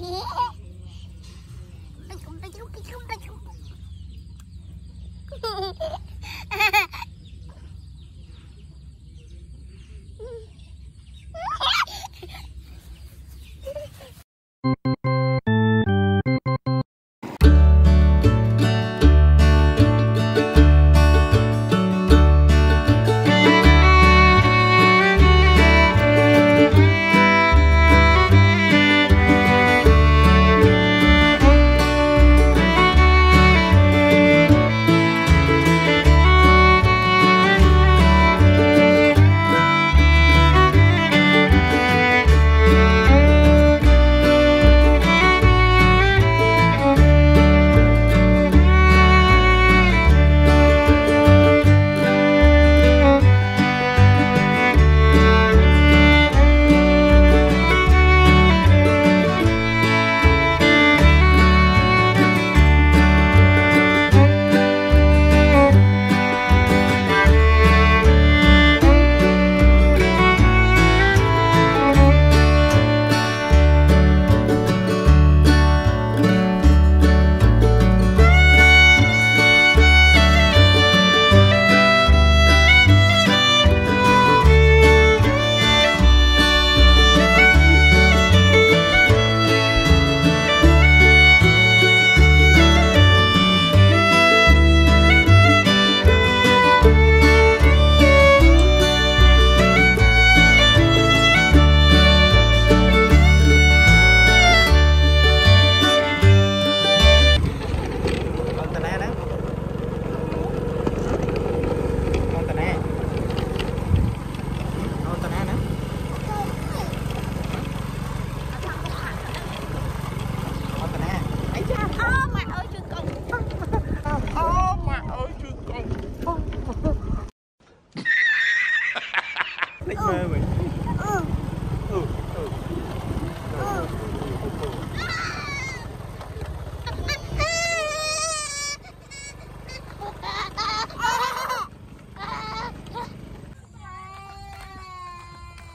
Yeah.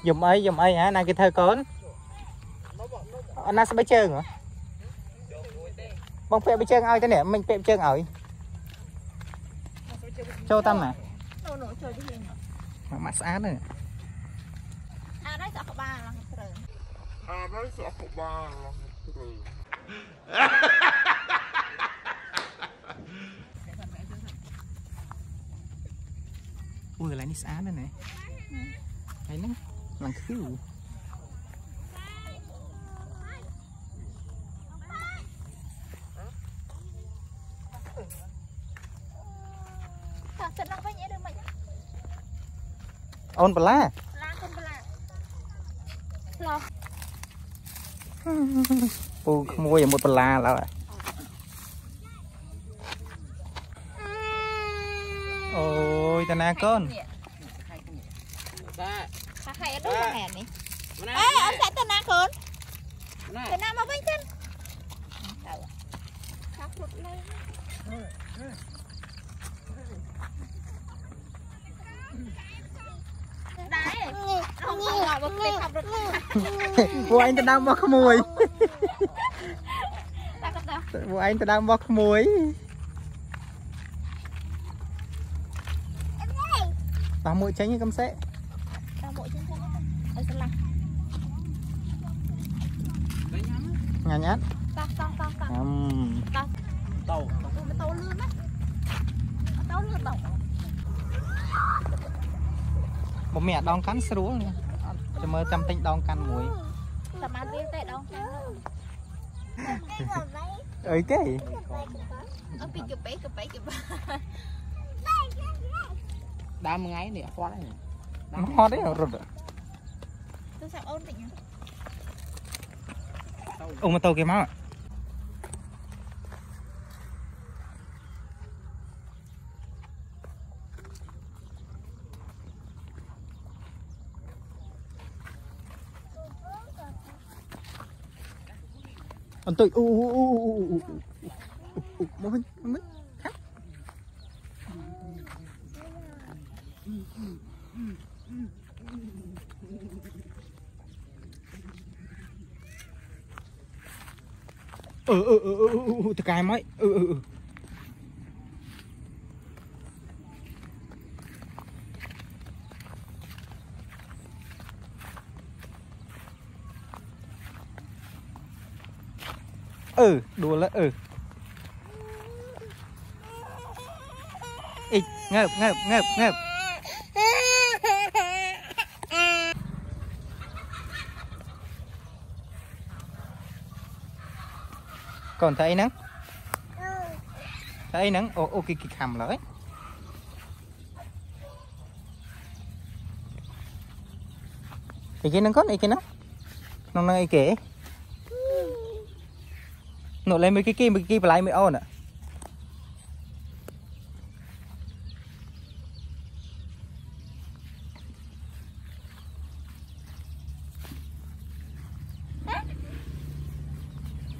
យំអីយំអីហ៎ណាគេធ្វើកូនអត់ណាស្បែកជើងហ៎បងពាក់បិជើងឲ្យទៅនេះមិញពាក់បិជើងឲ្យចូលតាមណានោះនោះចូលទៅវិញមកម៉ាក់ស្អាតហ្នឹងអានេះសក់ក្បាលឡើងត្រូវ Ada satu balong terus. អូកន្លែងនេះស្អាតណាស់ណាហើយហ្នឹង ឡើងឃ្យូអូនបលាឡាគុំបលាឆ្លោះពូក្មួយមួយបលាឡើយអូយតាណាកូននេះ ខៃអត់ដូចមែននេះអេអត់សាច់ទៅណាកូនទៅណាមកវិញចឹងទៅខាផ្លុតលេដែរអងមកមកគេขับរថ ពួកឯងទៅដើមមកក្មួយ តាកតា ពួកឯងទៅដើមមកក្មួយតោះមួយចេញឯងកំសេ ngàn nhát con con con con. Um. con. Tàu. Tàu lươn bố mẹ đong cắn srú nè. Cho mơ chăm tinh đong cắn muối. Tập ăn tiếp tệ đong cắn ấy cái ở ờ, bị cái bé cái bé cái bé. Đam ngay nè hoa đấy hoa đấy rồi tôi sao ôn tình ông mà tàu cái máu ạ ăn tự u u u u u u u Mm-hmm. ừ ừ ừ ừ ừ, ừ thực cái mấy ừ ừ ừ. Ừ đùa là ừ. Ê, ngợp ngợp ngợp ngợp កូនទៅអីហ្នឹងទៅអីហ្នឹងអូអូគេគេខំឡើយអីគេហ្នឹងកូនអីគេហ្នឹងក្នុងហ្នឹងអីគេនោះលេងមើលគេគេមើលគេបលៃមើលអូនអ่ะ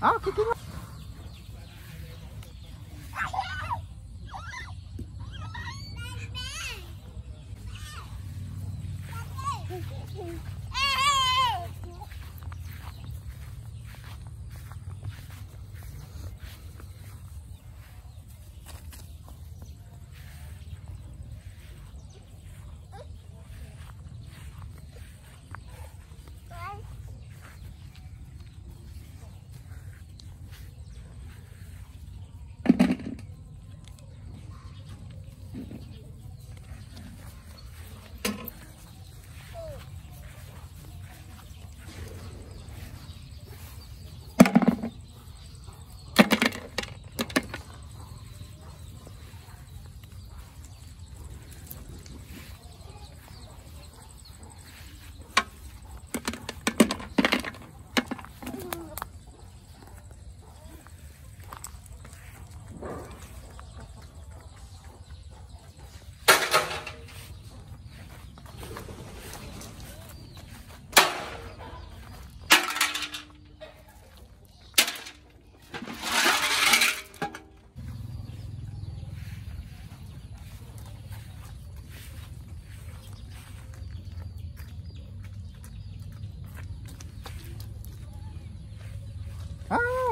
啊快给我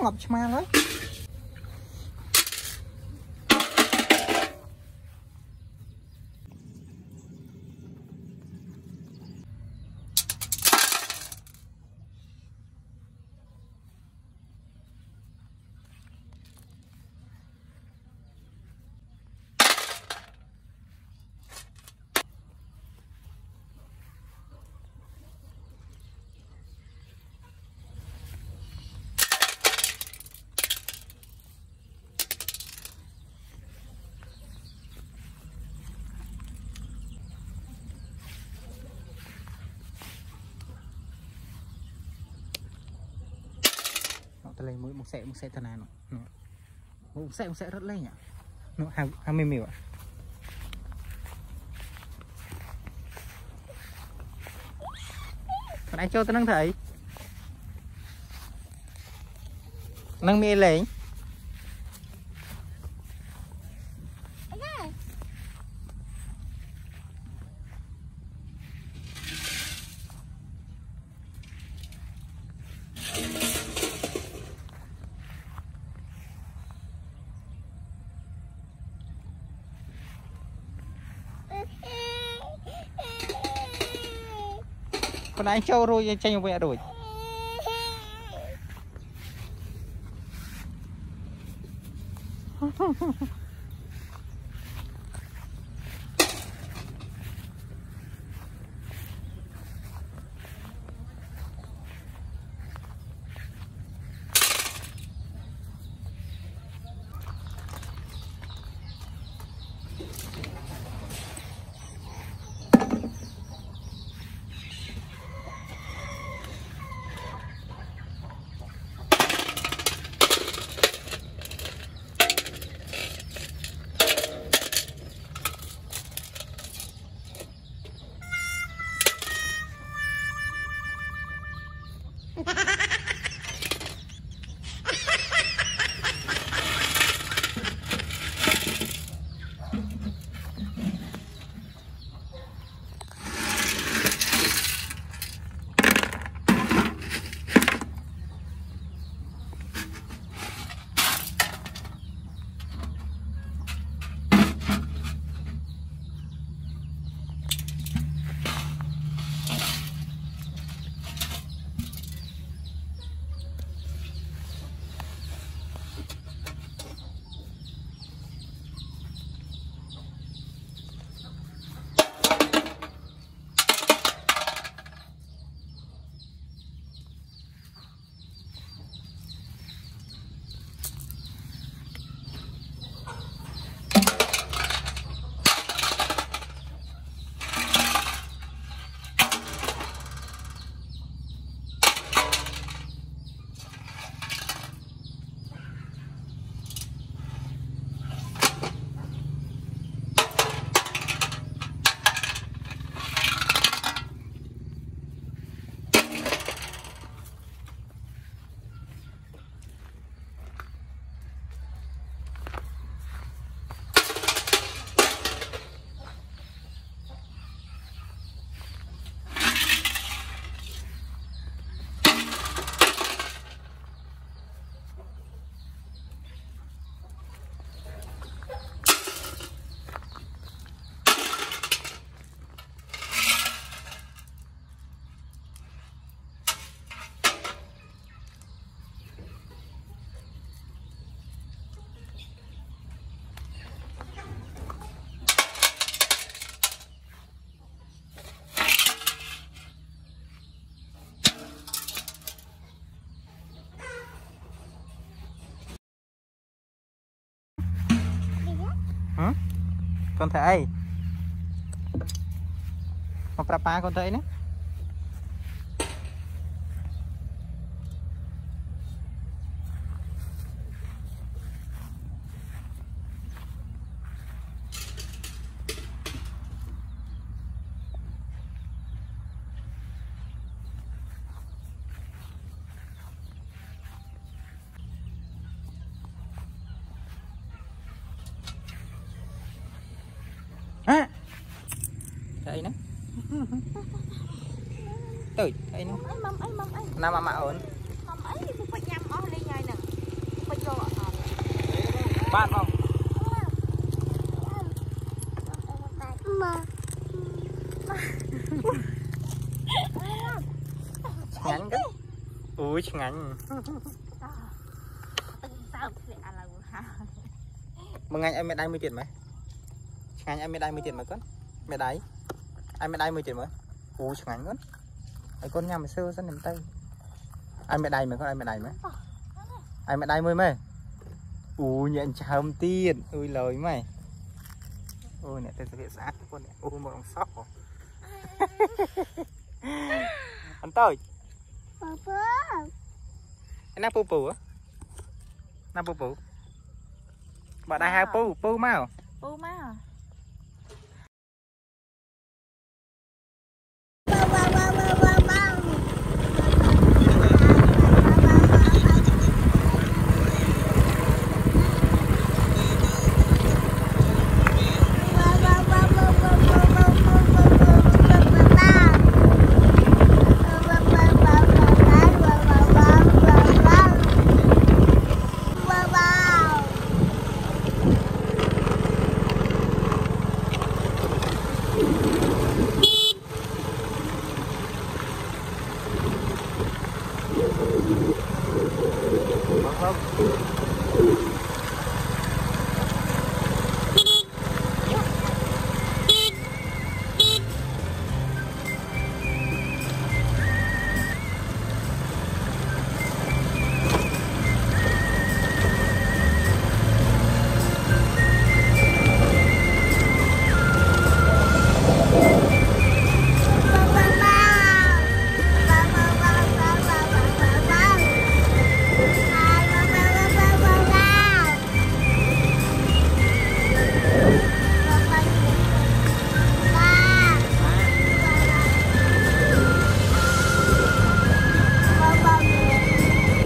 ងាប់ឆ្មាហើយ ទៅលេងមួយមកសេមកសេទៅណានោះមកសេមកសេរត់លេងនោះហៅហៅមីមីបាទ Còn anh cho tôi nâng thấy Nâng mi lên បណ្ដាញចូលរួចចេញវគ្គរួចហ ហ៎កូនធ្វើអីមកប្រាប់ប៉ាកូនធ្វើអីណា tới thấy nè អីម៉មអីម៉មអី nam mà mà ổn ម៉មអីពុកបាច់ញ៉ាំអស់លេងហើយហ្នឹងបាច់យកអត់ bạn không ម៉ា ngắn cái ui ngắn ទឹកសើបធ្លាក់ឥឡូវហា một ngày em mẹ đai mươi tiền mấy ngày em mẹ đai mươi tiền mấy con mẹ đai em mẹ đai mươi tiền mấy ui ngắn con ai con nhà mà sơ sân nằm tay ai mẹ đai mấy con ai mẹ đai mấy ai mẹ đai mươi mấy ui nhận chào tiền ui lời mày ôi nè tên sẽ bị sát con nè ui một đồng sóc anh tới ប៉ប៉ anh nắp pu pu á nắp pu pu bạn đai hai pu pu mau ពូមក Wow.